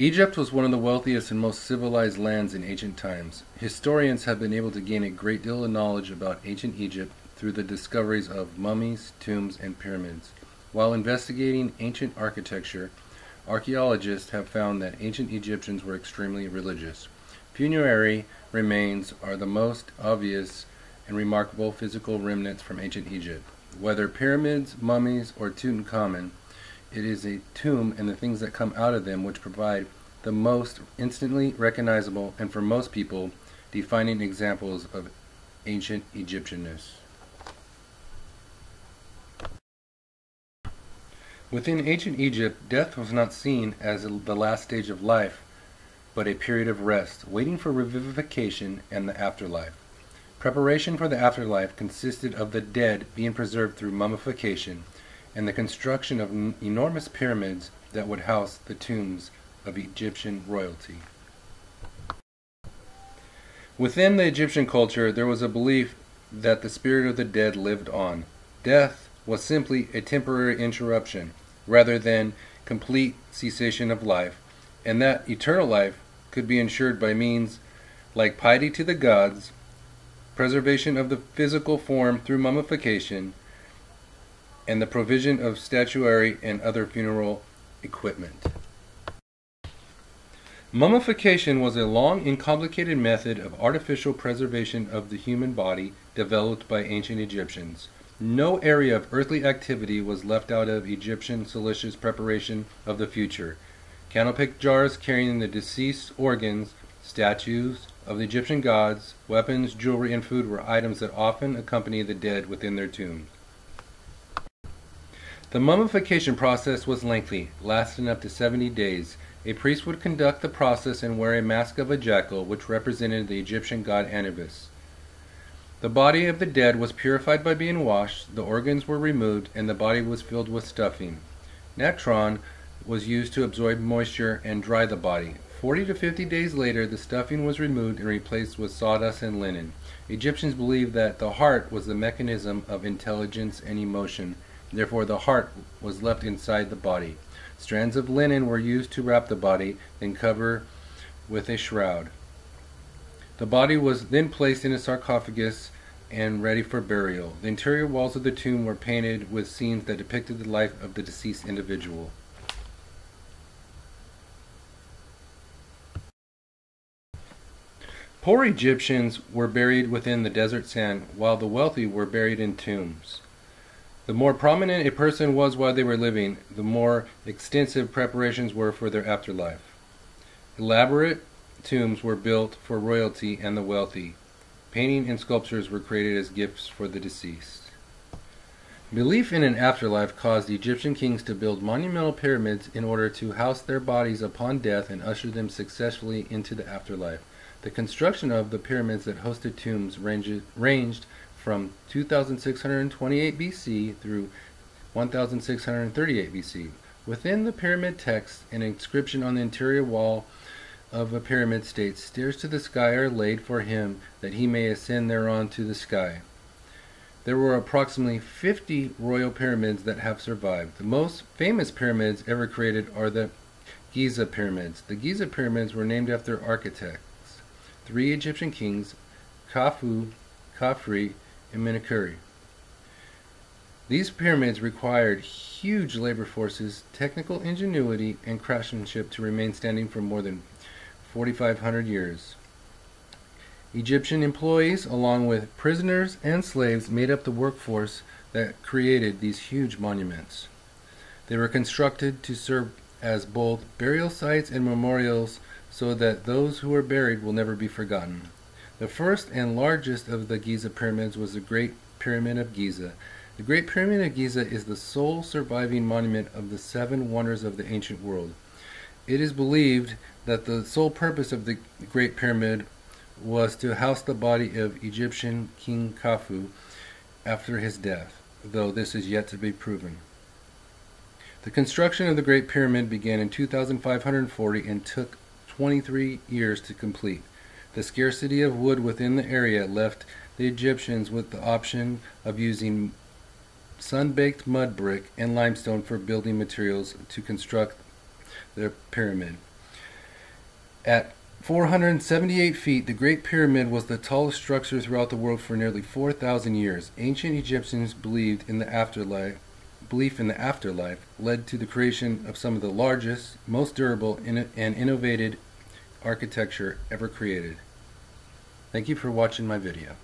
Egypt was one of the wealthiest and most civilized lands in ancient times. Historians have been able to gain a great deal of knowledge about ancient Egypt through the discoveries of mummies, tombs, and pyramids. While investigating ancient architecture, archaeologists have found that ancient Egyptians were extremely religious. Funerary remains are the most obvious and remarkable physical remnants from ancient Egypt. Whether pyramids, mummies, or Tutankhamun, it is a tomb and the things that come out of them which provide the most instantly recognizable and for most people defining examples of ancient Egyptianness. Within ancient Egypt, death was not seen as the last stage of life, but a period of rest, waiting for revivification and the afterlife. Preparation for the afterlife consisted of the dead being preserved through mummification and the construction of enormous pyramids that would house the tombs of Egyptian royalty. Within the Egyptian culture, there was a belief that the spirit of the dead lived on. Death was simply a temporary interruption rather than complete cessation of life, and that eternal life could be ensured by means like piety to the gods, preservation of the physical form through mummification, and the provision of statuary and other funeral equipment. Mummification was a long and complicated method of artificial preservation of the human body developed by ancient Egyptians. No area of earthly activity was left out of Egyptian salacious preparation of the future. Canopic jars carrying the deceased's organs, statues of the Egyptian gods, weapons, jewelry, and food were items that often accompany the dead within their tombs. The mummification process was lengthy, lasting up to 70 days. A priest would conduct the process and wear a mask of a jackal, which represented the Egyptian god Anubis. The body of the dead was purified by being washed, the organs were removed, and the body was filled with stuffing. Natron was used to absorb moisture and dry the body. Forty to fifty days later, the stuffing was removed and replaced with sawdust and linen. Egyptians believed that the heart was the mechanism of intelligence and emotion, Therefore, the heart was left inside the body. Strands of linen were used to wrap the body, then cover with a shroud. The body was then placed in a sarcophagus and ready for burial. The interior walls of the tomb were painted with scenes that depicted the life of the deceased individual. Poor Egyptians were buried within the desert sand, while the wealthy were buried in tombs. The more prominent a person was while they were living, the more extensive preparations were for their afterlife. Elaborate tombs were built for royalty and the wealthy. Painting and sculptures were created as gifts for the deceased. Belief in an afterlife caused Egyptian kings to build monumental pyramids in order to house their bodies upon death and usher them successfully into the afterlife. The construction of the pyramids that hosted tombs ranged, ranged from 2628 BC through 1638 BC. Within the pyramid text, an inscription on the interior wall of a pyramid states, Stairs to the sky are laid for him that he may ascend thereon to the sky. There were approximately 50 royal pyramids that have survived. The most famous pyramids ever created are the Giza pyramids. The Giza pyramids were named after architects, three Egyptian kings, Khufu, Khafre, and Menkaure. These pyramids required huge labor forces, technical ingenuity, and craftsmanship to remain standing for more than 4,500 years. Egyptian employees, along with prisoners and slaves, made up the workforce that created these huge monuments. They were constructed to serve as both burial sites and memorials so that those who are buried will never be forgotten. The first and largest of the Giza pyramids was the Great Pyramid of Giza. The Great Pyramid of Giza is the sole surviving monument of the seven wonders of the ancient world. It is believed that the sole purpose of the Great Pyramid was to house the body of Egyptian King Khufu after his death, though this is yet to be proven. The construction of the Great Pyramid began in 2540 and took 23 years to complete. The scarcity of wood within the area left the Egyptians with the option of using sun-baked mud brick and limestone for building materials to construct their pyramid. At 478 feet, the Great Pyramid was the tallest structure throughout the world for nearly 4,000 years. Ancient Egyptians believed in the afterlife. Belief in the afterlife led to the creation of some of the largest, most durable, and innovative architecture ever created. Thank you for watching my video.